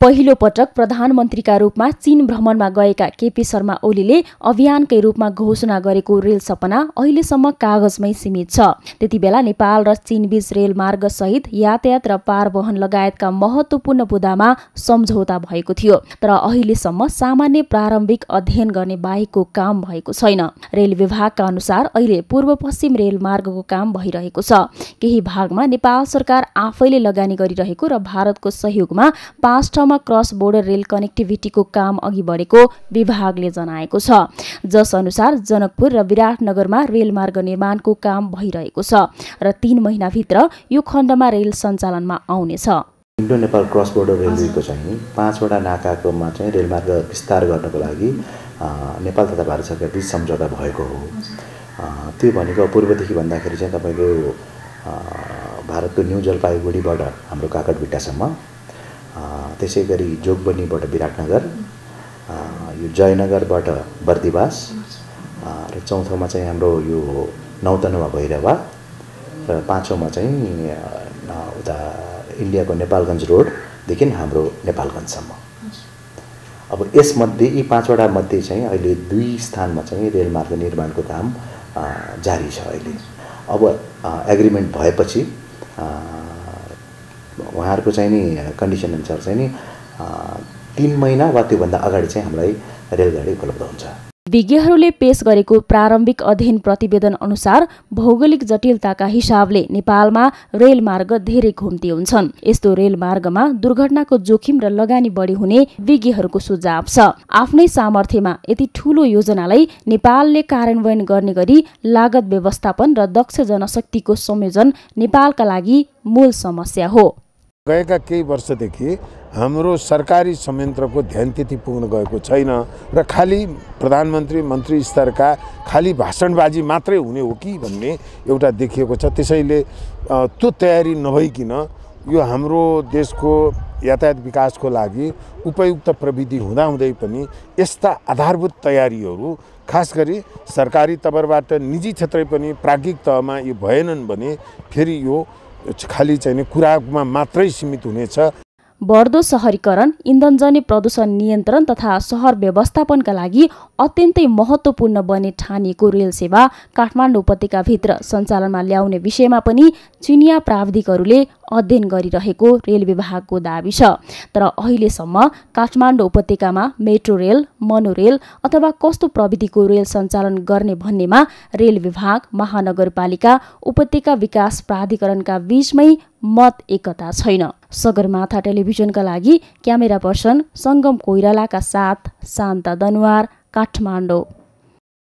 पहिलो पटक प्रधानमन्त्रीका रूपमा चीन भ्रमणमा गएका केपी शर्मा ओलीले अभियानकै रूपमा घोषणा गरेको रेल सपना अहिलेसम्म कागजमै सीमित छ। त्यति बेला नेपाल र चीनबीच रेलमार्ग सहित यातायात र पारवहन लगायतका महत्वपूर्ण बुदामा सम्झौता भएको थियो। तर अहिलेसम्म सामान्य प्रारम्भिक अध्ययन गर्ने बाहेकको काम भएको छैन। रेल विभागका अनुसार अहिले पूर्व पश्चिम रेलमार्गको काम भइरहेको छ। केही भागमा नेपाल सरकार आफैले लगानी गरिरहेको र भारतको सहयोगमा पाँच ठाउँमा क्रस बोर्डर रेल कनेक्टिभिटीको काम अघि बढेको विभागले जनाएको छ। जस अनुसार जनकपुर र विराटनगरमा रेलमार्ग निर्माणको काम भइरहेको छ र तीन महिनाभित्र यो खण्डमा रेल सञ्चालनमा आउनेछ। इन्डो नेपाल क्रस बोर्डर रेलवेको चाहिँ पाँचवटा नाकाकोमा चाहिँ रेलमार्ग विस्तार गर्नको लागि नेपाल तथा भारत सरकार बिच सम्झौता भएको हो। त्यो भनेको पूर्वदेखि भन्दाखेरि चाहिँ तपाईँको भारतको न्यू जलपाइगुडीबाट हाम्रो काकटभिट्टासम्म त्यसै गरी जोगबनीबाट विराटनगर यो जयनगरबाट बर्दिवास र चौथोमा चाहिँ हाम्रो यो नौतनुमा भैरवा र पाँचौँमा चाहिँ उता इन्डियाको नेपालगञ्ज रोडदेखि हाम्रो नेपालगञ्जसम्म। अब यसमध्ये यी पाँचवटा मध्ये चाहिँ अहिले दुई स्थानमा चाहिँ रेलमार्ग निर्माणको काम जारी छ अहिले। अब एग्रिमेन्ट भएपछि उहाँहरूको चाहिँ नि कन्डिसन अनुसार चाहिँ नि तिन महिना वा त्योभन्दा अगाडि चाहिँ हामीलाई रेलगाडी उपलब्ध हुन्छ। विज्ञहरूले पेश गरेको प्रारम्भिक अध्ययन प्रतिवेदन अनुसार भौगोलिक जटिलताका हिसाबले नेपालमा रेलमार्ग धेरै घुम्ती हुन्छन्। यस्तो रेलमार्गमा दुर्घटनाको जोखिम र लगानी बढी हुने विज्ञहरूको सुझाव छ। आफ्नै सामर्थ्यमा यति ठूलो योजनालाई नेपालले कार्यान्वयन गर्ने गरी लागत व्यवस्थापन र दक्ष जनशक्तिको संयोजन नेपालका लागि मूल समस्या हो। गएका केही वर्षदेखि हाम्रो सरकारी संयन्त्रको ध्यान त्यति पुग्न गएको छैन र खालि प्रधानमन्त्री मन्त्री स्तरका खालि भाषणबाजी मात्रै हुने हो कि भन्ने एउटा देखिएको छ। त्यसैले त्यो तयारी नभइकन यो हाम्रो देशको यातायात विकासको लागि उपयुक्त प्रविधि हुँदाहुँदै पनि यस्ता आधारभूत तयारीहरू खास गरी सरकारी तवरबाट निजी क्षेत्रै पनि प्राज्ञिक तहमा यो भएनन् भने फेरि यो खालि चाहिँ कुरामा मात्रै सीमित हुनेछ। बढ्दो सहरीकरण इन्धनजन्य प्रदूषण नियन्त्रण तथा सहर व्यवस्थापनका लागि अत्यन्तै महत्त्वपूर्ण बने ठानिएको रेल सेवा काठमाडौँ उपत्यकाभित्र सञ्चालनमा ल्याउने विषयमा पनि चिनिया प्राविधिकहरूले अध्ययन गरिरहेको रेल विभागको दावी छ। तर अहिलेसम्म काठमाडौँ उपत्यकामा मेट्रो रेल मनोरेल अथवा कस्तो प्रविधिको रेल सञ्चालन गर्ने भन्नेमा रेल विभाग महानगरपालिका उपत्यका विकास प्राधिकरणका बीचमै मत एकता छैन। सगरमाथा टेलिभिजनका लागि क्यामेरा पर्सन सङ्गम कोइरालाका साथ शान्ता दनुवार काठमाडौँ।